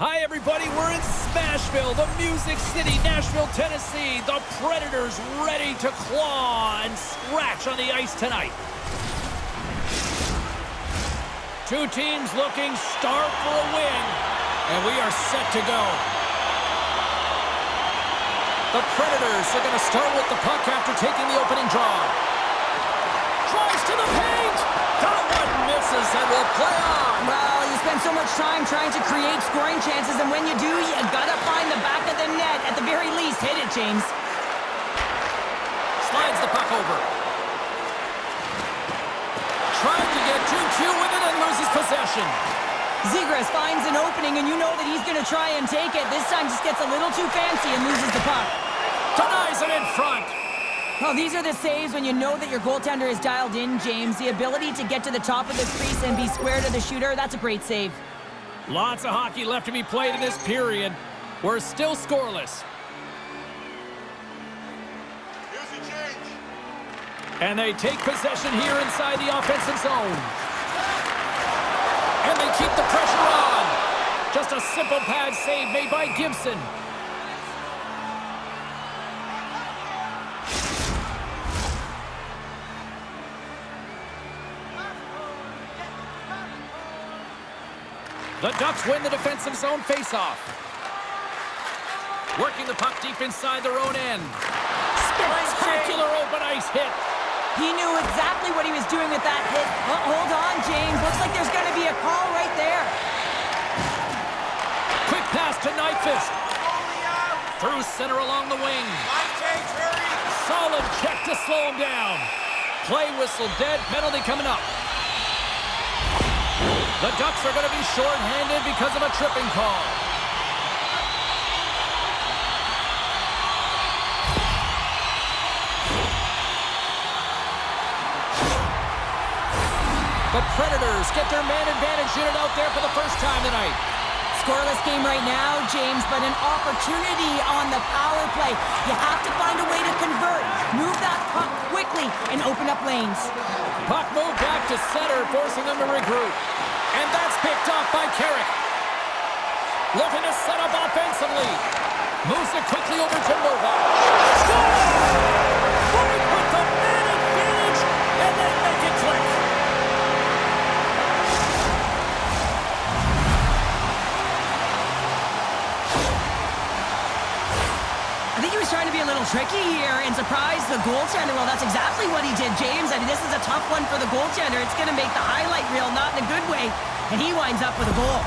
Hi, everybody. We're in Smashville, the Music City, Nashville, Tennessee. The Predators ready to claw and scratch on the ice tonight. Two teams looking starved for a win, and we are set to go. The Predators are going to start with the puck after taking the opening draw. Tries to the paint. That one misses and will play on. Well, spend so much time trying to create scoring chances, and when you do, you gotta find the back of the net. At the very least, hit it, James. Slides the puck over. Trying to get too cute with it and loses possession. Zegras finds an opening, and you know that he's gonna try and take it. This time just gets a little too fancy and loses the puck. Denies it in front. Well, these are the saves when you know that your goaltender is dialed in, James. The ability to get to the top of the crease and be square to the shooter, that's a great save. Lots of hockey left to be played in this period. We're still scoreless. And they take possession here inside the offensive zone. And they keep the pressure on. Just a simple pad save made by Gibson. The Ducks win the defensive zone faceoff. Working the puck deep inside their own end. Spectacular open ice hit. He knew exactly what he was doing with that hit. Oh, hold on, James. Looks like there's going to be a call right there. Quick pass to Nyquist. Through center along the wing. Solid check to slow him down. Play whistle dead. Penalty coming up. The Ducks are going to be short-handed because of a tripping call. The Predators get their man advantage unit out there for the first time tonight. Scoreless game right now, James, but an opportunity on the power play. You have to find a way to convert. Move that puck quickly and open up lanes. Puck moved back to center, forcing them to regroup. And that's picked off by Carrick. Looking to set up offensively. Moves it quickly over to Nova. Score! Right with the man advantage, and they trying to be a little tricky here and surprise the goaltender. Well, that's exactly what he did, James. I mean, this is a tough one for the goaltender. It's going to make the highlight reel, not in a good way. And he winds up with a goal.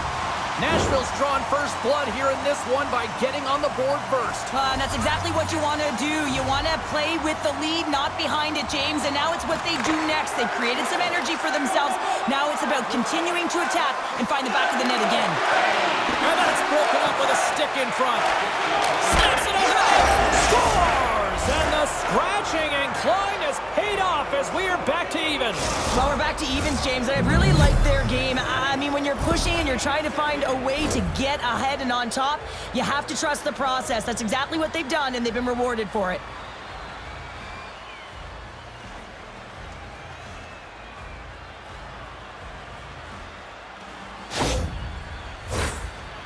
Nashville's drawn first blood here in this one by getting on the board first. Uh, and that's exactly what you want to do. You want to play with the lead, not behind it, James. And now it's what they do next. They've created some energy for themselves. Now it's about continuing to attack and find the back of the net again. And that's broken up with a stick in front. Snaps it ahead. Scores! And the scratching and clawing has paid off as we are back to even. Well, we're back to evens, James, and I really like their game. I mean, when you're pushing and you're trying to find a way to get ahead and on top, you have to trust the process. That's exactly what they've done, and they've been rewarded for it.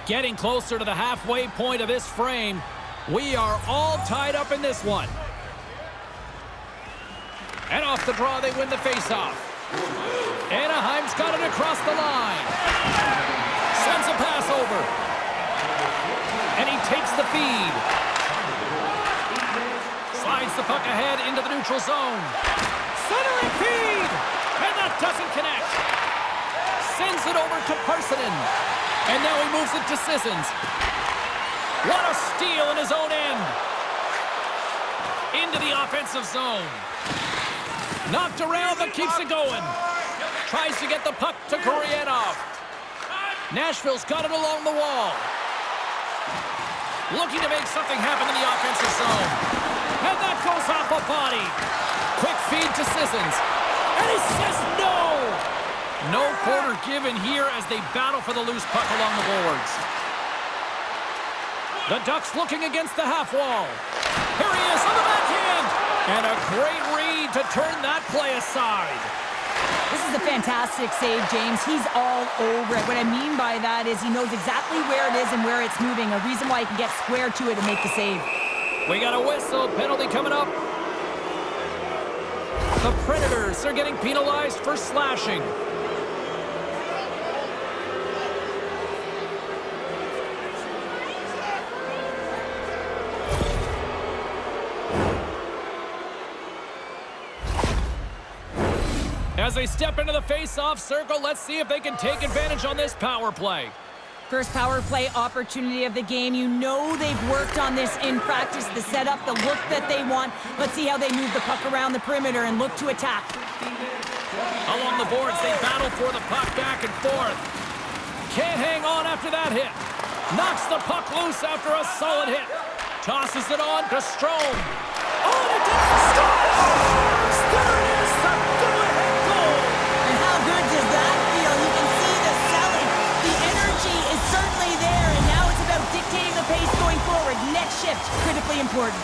Getting closer to the halfway point of this frame. We are all tied up in this one. And off the draw, they win the faceoff. Anaheim's got it across the line. Sends a pass over. And he takes the feed. Slides the puck ahead into the neutral zone. Centering feed! And that doesn't connect. Sends it over to Parssinen. And now he moves it to Sissons. What a steal in his own end. Into the offensive zone. Knocked around, but keeps it going. Tries to get the puck to Koreanov. Nashville's got it along the wall. Looking to make something happen in the offensive zone. And that goes off a body. Quick feed to Sissons. And he says no! No quarter given here as they battle for the loose puck along the boards. The Ducks looking against the half wall. Here he is on the backhand. And a great read to turn that play aside. This is a fantastic save, James. He's all over it. What I mean by that is he knows exactly where it is and where it's moving, a reason why he can get square to it and make the save. We got a whistle. Penalty coming up. The Predators are getting penalized for slashing. They step into the face-off circle, let's see if they can take advantage on this power play. First power play opportunity of the game. You know they've worked on this in practice, the setup, the look that they want. Let's see how they move the puck around the perimeter and look to attack. Along the boards, they battle for the puck back and forth. Can't hang on after that hit. Knocks the puck loose after a solid hit. Tosses it on to Strome. On it to scores! Important.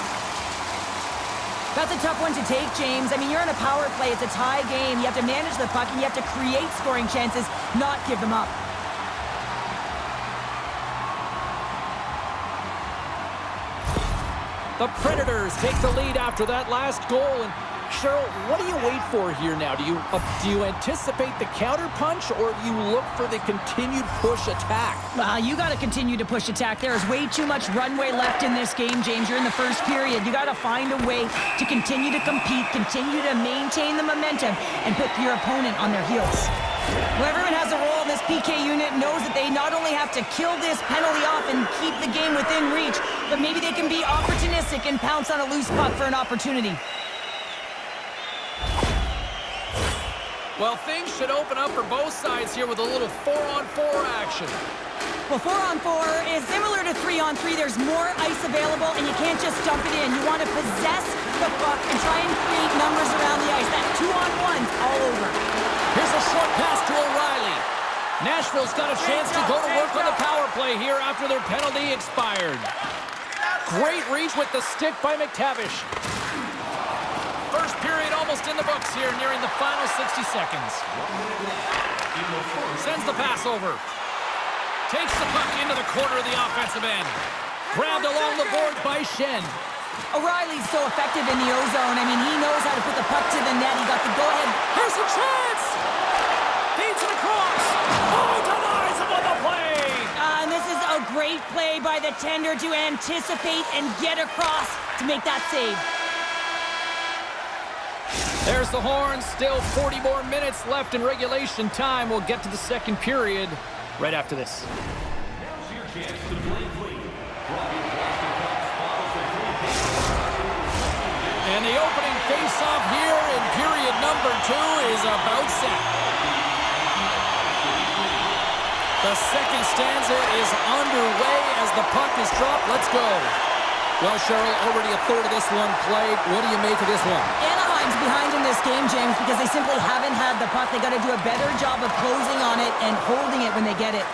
That's a tough one to take, James. I mean, you're in a power play. It's a tie game. You have to manage the puck, and you have to create scoring chances, not give them up. The Predators take the lead after that last goal. And Cheryl, what do you wait for here now? Do you uh, do you anticipate the counter punch, or do you look for the continued push attack? Uh, you got to continue to push attack. There is way too much runway left in this game, James. You're in the first period. You got to find a way to continue to compete, continue to maintain the momentum, and put your opponent on their heels. Well, everyone has a role in this PK unit, knows that they not only have to kill this penalty off and keep the game within reach, but maybe they can be opportunistic and pounce on a loose puck for an opportunity. Well, things should open up for both sides here with a little four-on-four action. Well, four on four is similar to three on three. There's more ice available, and you can't just dump it in. You want to possess the puck and try and create numbers around the ice. That two on one's all over. Here's a short pass to O'Reilly. Nashville's got a chance to go to work on the power play here after their penalty expired. Great reach with the stick by McTavish. First period almost in the books here, nearing the final 60 seconds. Sends the pass over. Takes the puck into the corner of the offensive end. Grabbed along the board by Shen. O'Reilly's so effective in the O-zone. I mean, he knows how to put the puck to the net. He got the go-ahead. Here's a chance! Feeds it across. Oh, denies him on the play! Uh, and this is a great play by the tender to anticipate and get across to make that save. There's the horn. Still 40 more minutes left in regulation time. We'll get to the second period right after this. And the opening face-off here in period number two is about set. The second stanza is underway as the puck is dropped. Let's go. Well, Cheryl, already a third of this one played. What do you make of this one? Anaheim's behind in this game, James, because they simply haven't had the puck. They got to do a better job of closing on it and holding it when they get it.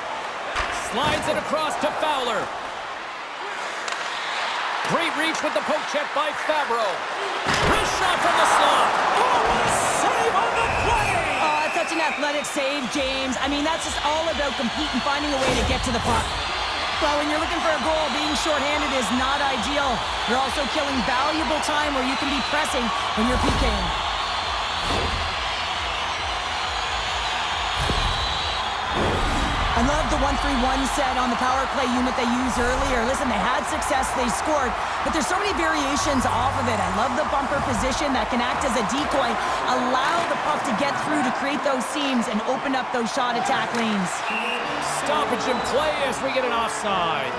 Slides it across to Fowler. Great reach with the poke check by Fabbro. Wrist shot from the slot. Oh, what a save on the play! Oh, it's such an athletic save, James. I mean, that's just all about competing, finding a way to get to the puck. Well, when you're looking for a goal, being shorthanded is not ideal. You're also killing valuable time where you can be pressing when you're PKing. I love the 1-3-1 set on the power play unit they used earlier. Listen, they had success, they scored, but there's so many variations off of it. I love the bumper position that can act as a decoy, allow the puck to get through to create those seams and open up those shot attack lanes. Stoppage in play as we get an offside.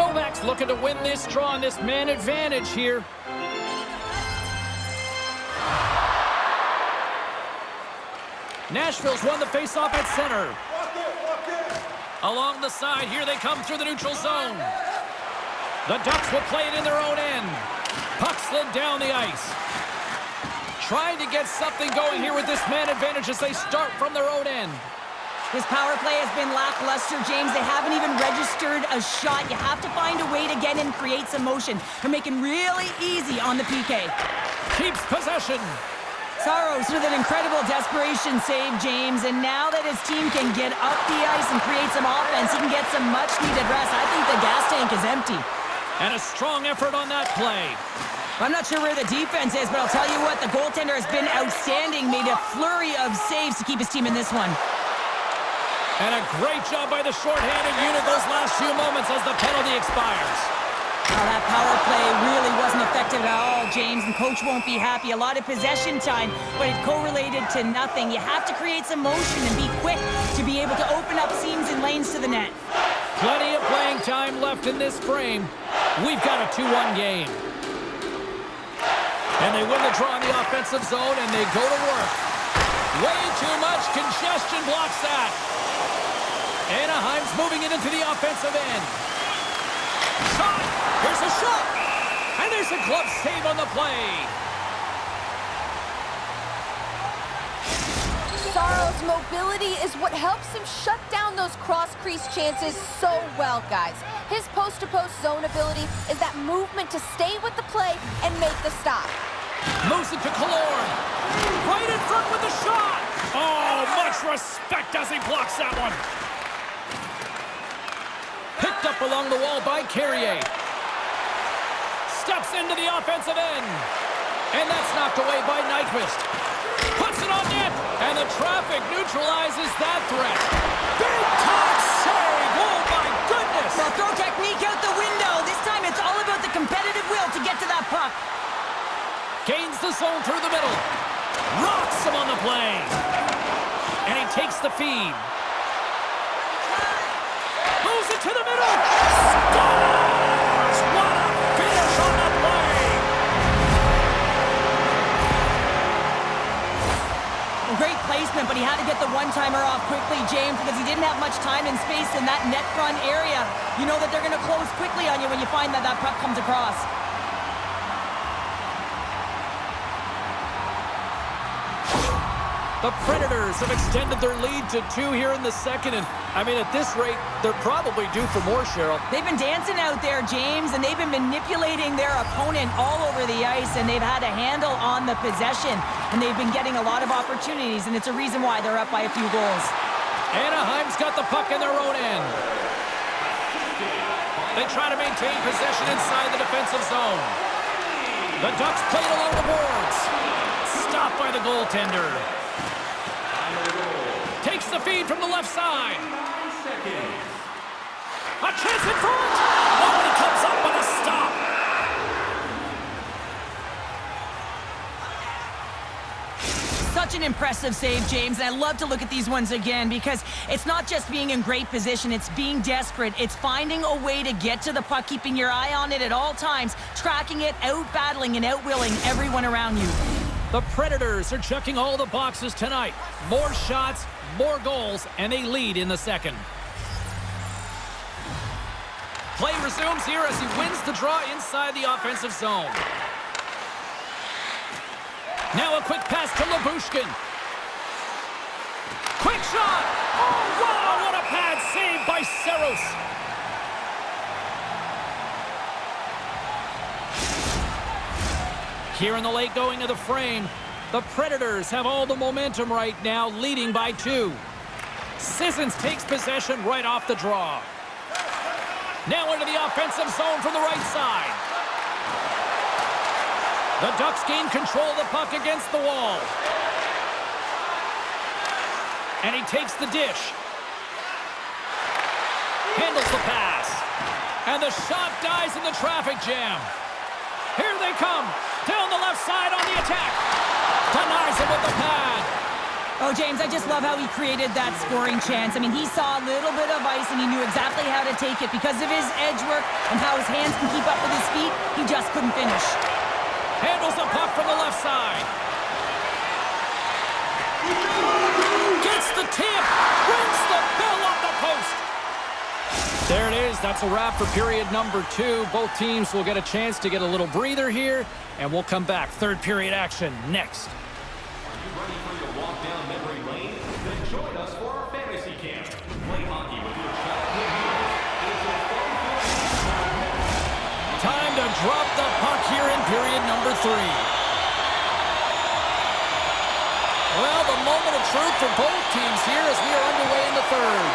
Novak's looking to win this draw on this man advantage here. Nashville's won the faceoff at center. Along the side, here they come through the neutral zone. The Ducks will play it in their own end. Puck slid down the ice. Trying to get something going here with this man advantage as they start from their own end. This power play has been lackluster, James. They haven't even registered a shot. You have to find a way to get in, create some motion. They're making really easy on the PK. Keeps possession. Saros with an incredible desperation save, James. And now that his team can get up the ice and create some offense, he can get some much-needed rest. I think the gas tank is empty. And a strong effort on that play. I'm not sure where the defense is, but I'll tell you what, the goaltender has been outstanding, made a flurry of saves to keep his team in this one. And a great job by the shorthanded unit those last few moments as the penalty expires. That power play really wasn't effective at all, James, and coach won't be happy. A lot of possession time, but it correlated to nothing. You have to create some motion and be quick to be able to open up seams and lanes to the net. Plenty of playing time left in this frame. We've got a 2-1 game. And they win the draw in the offensive zone, and they go to work. Way too much congestion blocks that. Anaheim's moving it into the offensive end. Shot! Here's a shot! And there's a glove save on the play. Saros' mobility is what helps him shut down those cross-crease chances so well, guys. His post-to-post -post zone ability is that movement to stay with the play and make the stop. Moves it to Killorn. Right in front with the shot. Oh, much respect as he blocks that one. Picked up along the wall by Carrier. Steps into the offensive end. And that's knocked away by Nyquist. Puts it on net. And the traffic neutralizes that threat. Big time save. Oh, my goodness. Well, throw technique out the window. This time it's all about the competitive will to get to that puck. Gains the zone through the middle. Rocks him on the play. And he takes the feed. Moves it to the middle. Scores! Placement, but he had to get the one-timer off quickly, James, because he didn't have much time and space in that net front area. You know that they're going to close quickly on you when you find that that puck comes across. The Predators have extended their lead to two here in the second, and I mean, at this rate, they're probably due for more, Cheryl. They've been dancing out there, James, and they've been manipulating their opponent all over the ice, and they've had a handle on the possession, and they've been getting a lot of opportunities, and it's a reason why they're up by a few goals. Anaheim's got the puck in their own end. They try to maintain possession inside the defensive zone. The Ducks played along the boards. Stopped by the goaltender. Takes the feed from the left side. A chance in front. Oh, comes up with a stop. Such an impressive save, James, and I love to look at these ones again because it's not just being in great position, it's being desperate. It's finding a way to get to the puck, keeping your eye on it at all times, tracking it, out-battling and out-willing everyone around you. The Predators are checking all the boxes tonight. More shots, more goals, and a lead in the second. Play resumes here as he wins the draw inside the offensive zone. Now a quick pass to Lyubushkin. Quick shot! Oh, wow, what a pad save by Saros. Here in the late going of the frame, the Predators have all the momentum right now, leading by two. Sissons takes possession right off the draw. Now into the offensive zone from the right side. The Ducks gain control of the puck against the wall. And he takes the dish. Handles the pass. And the shot dies in the traffic jam. Here they come. Down the left side on the attack. Denies him with the pad. Oh, James, I just love how he created that scoring chance. I mean, he saw a little bit of ice, and he knew exactly how to take it. Because of his edge work and how his hands can keep up with his feet, he just couldn't finish. Handles the puck from the left side. Gets the tip. Rings the bell off the post. There it is. That's a wrap for period number two. Both teams will get a chance to get a little breather here, and we'll come back. Third period action next. Time to drop the period number three. Well, the moment of truth for both teams here as we are underway in the third.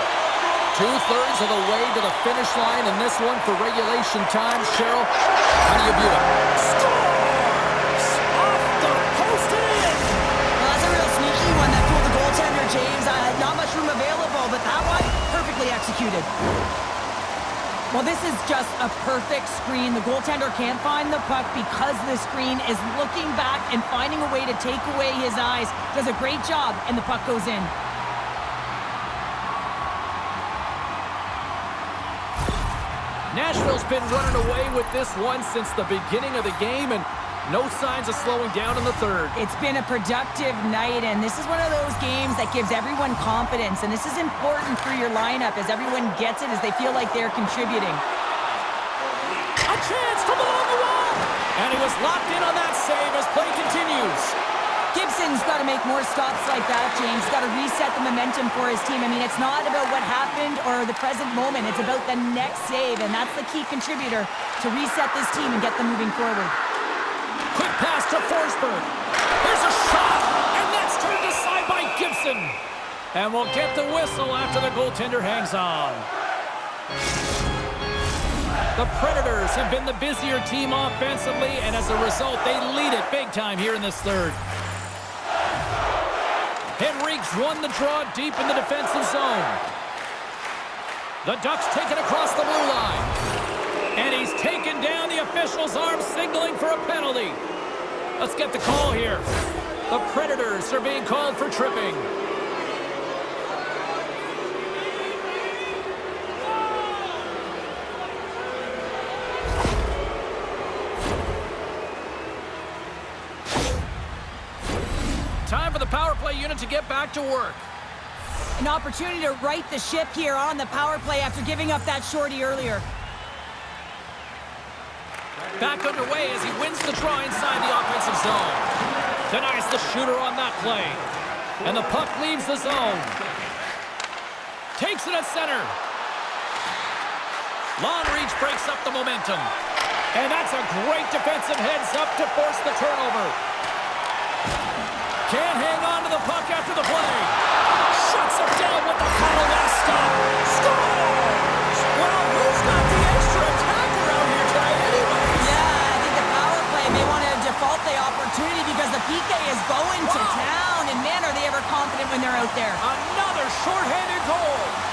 Two-thirds of the way to the finish line, and this one for regulation time. Cheryl, how do you view it? Scores! Off the post and in! Well, that's a real sneaky one that fooled the goaltender, James. Uh, not much room available, but that one, perfectly executed. Well, this is just a perfect screen. The goaltender can't find the puck because the screen is looking back and finding a way to take away his eyes. Does a great job, and the puck goes in. Nashville's been running away with this one since the beginning of the game, and no signs of slowing down in the third. It's been a productive night, and this is one of those games that gives everyone confidence, and this is important for your lineup as everyone gets it, as they feel like they're contributing. A chance from along the wall! And he was locked in on that save as play continues. Gibson's got to make more stops like that, James. Got to reset the momentum for his team. I mean, it's not about what happened or the present moment. It's about the next save, and that's the key contributor to reset this team and get them moving forward. Pass to Forsberg. There's a shot, and that's turned aside by Gibson. And we'll get the whistle after the goaltender hangs on. The Predators have been the busier team offensively, and as a result, they lead it big time here in this third. Henrique's won the draw deep in the defensive zone. The Ducks take it across the blue line. And he's taken down the official's arm, signaling for a penalty. Let's get the call here. The Predators are being called for tripping. Time for the power play unit to get back to work. An opportunity to right the ship here on the power play after giving up that shorty earlier. Back underway as he wins the draw inside the offensive zone. Denies the shooter on that play. And the puck leaves the zone. Takes it at center. Long reach breaks up the momentum. And that's a great defensive heads up to force the turnover. Can't hang the PK going to town. And man, are they ever confident when they're out there. Another shorthanded goal.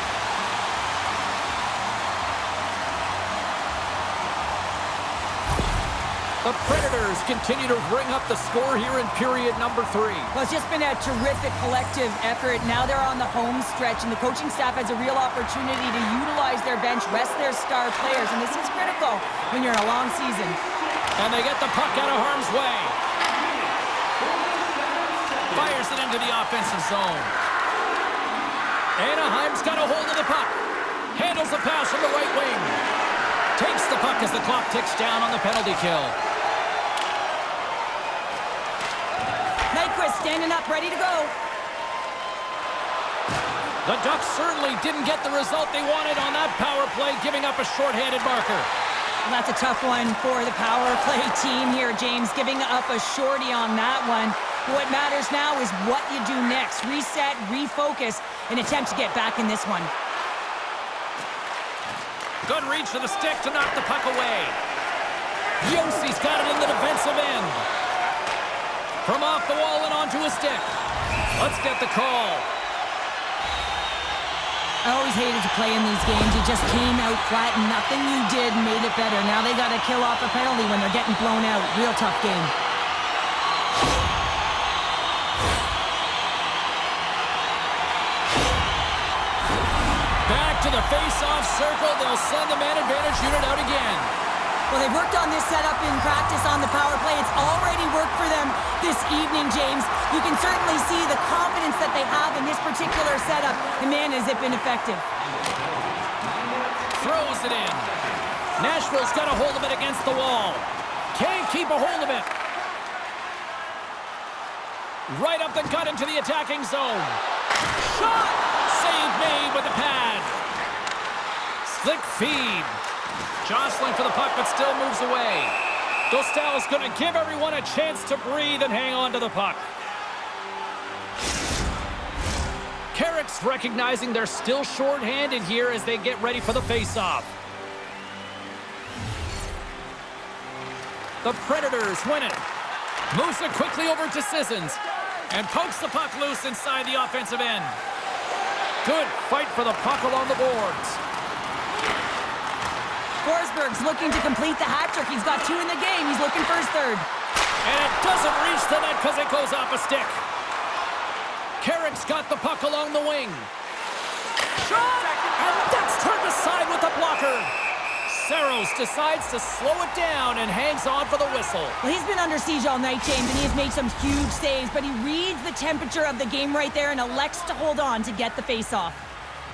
The Predators continue to bring up the score here in period number three. Well, it's just been a terrific collective effort. Now they're on the home stretch, and the coaching staff has a real opportunity to utilize their bench, rest their star players, and this is critical when you're in a long season. And they get the puck out of harm's way. Into the offensive zone. Anaheim's got a hold of the puck. Handles the pass from the right wing. Takes the puck as the clock ticks down on the penalty kill. Nyquist standing up, ready to go. The Ducks certainly didn't get the result they wanted on that power play, giving up a shorthanded marker. Well, that's a tough one for the power play team here, James, giving up a shorty on that one. What matters now is what you do next. Reset, refocus, and attempt to get back in this one. Good reach to the stick to knock the puck away. Josi's got it in the defensive end. From off the wall and onto a stick. Let's get the call. I always hated to play in these games. You just came out flat and nothing you did made it better. Now they got to kill off a penalty when they're getting blown out. Real tough game. Face-off circle. They'll send the man advantage unit out again. Well, they've worked on this setup in practice on the power play. It's already worked for them this evening, James. You can certainly see the confidence that they have in this particular setup. And man, has it been effective. Throws it in. Nashville's got a hold of it against the wall. Can't keep a hold of it. Right up the gut into the attacking zone. Shot! Save made with the pad. Slick feed. Jostling for the puck, but still moves away. Dostal's going to give everyone a chance to breathe and hang on to the puck. Carrick's recognizing they're still short-handed here as they get ready for the face-off. The Predators win it. Moves it quickly over to Sissons. And pokes the puck loose inside the offensive end. Good fight for the puck along the boards. Forsberg's looking to complete the hat trick. He's got two in the game. He's looking for his third. And it doesn't reach the net because it goes off a stick. Carrick's got the puck along the wing. Shot! And that's turned aside with the blocker. Saros decides to slow it down and hangs on for the whistle. Well, he's been under siege all night, James, and he has made some huge saves, but he reads the temperature of the game right there and elects to hold on to get the face-off.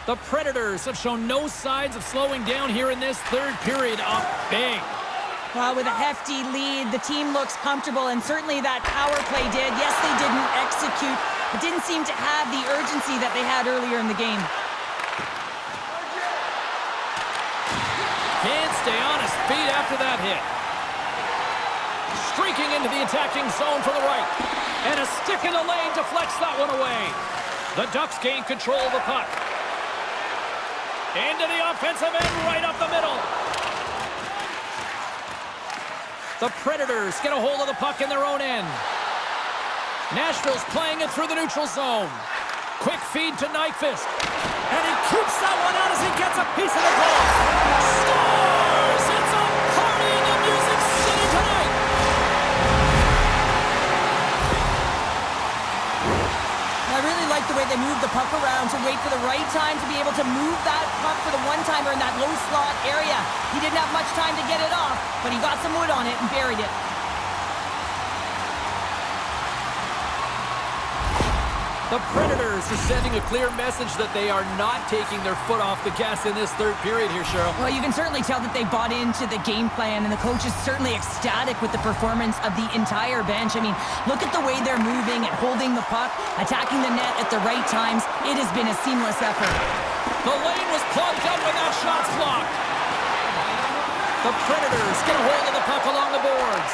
The Predators have shown no signs of slowing down here in this third period up big. Well, with a hefty lead, the team looks comfortable, and certainly that power play did. Yes, they didn't execute, but didn't seem to have the urgency that they had earlier in the game. Can't stay on his feet after that hit. Streaking into the attacking zone for the right. And a stick in the lane deflects that one away. The Ducks gain control of the puck. Into the offensive end, right up the middle. The Predators get a hold of the puck in their own end. Nashville's playing it through the neutral zone. Quick feed to Nyquist. And he keeps that one out as he gets a piece of the they moved the puck around to wait for the right time to be able to move that puck for the one-timer in that low slot area. He didn't have much time to get it off, but he got some wood on it and buried it. The Predators are sending a clear message that they are not taking their foot off the gas in this third period here, Cheryl. Well, you can certainly tell that they bought into the game plan, and the coach is certainly ecstatic with the performance of the entire bench. I mean, look at the way they're moving and holding the puck, attacking the net at the right times. It has been a seamless effort. The lane was plugged up when that shot's blocked. The Predators get a hold of the puck along the boards.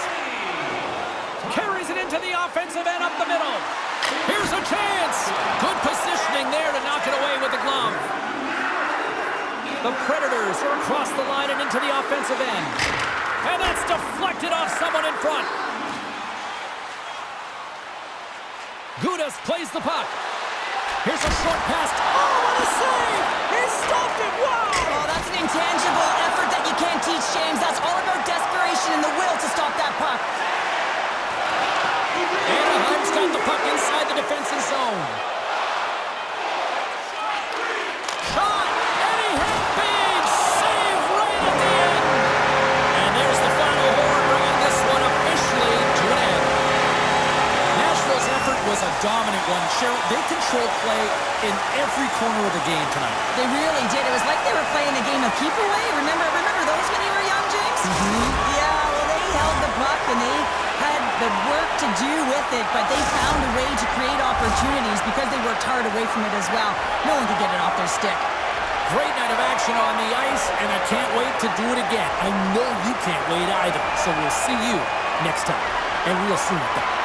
Carries it into the offensive end up the middle. Here's a chance. Good positioning there to knock it away with the glove. The Predators are across the line and into the offensive end. And that's deflected off someone in front. Gudas plays the puck. Here's a short pass. Oh, what a save! He stopped it! Wow! Oh, that's an intangible effort that you can't teach, James. That's all about desperation and the will to stop that puck. Anaheim's the puck inside the defensive zone. Shot! And he hit big! Save right at the end! And there's the final horn, bringing this one officially to an end. Nashville's effort was a dominant one. Cheryl, they controlled play in every corner of the game tonight. They really did. It was like they were playing a game of keep away. Remember, remember those when you were young, James? Mm-hmm. Yeah, well, they held the puck and they had the work to do with it, but they found a way to create opportunities because they worked hard away from it as well. No one could get it off their stick. Great night of action on the ice, and I can't wait to do it again. I know you can't wait either. So we'll see you next time. And real soon at that.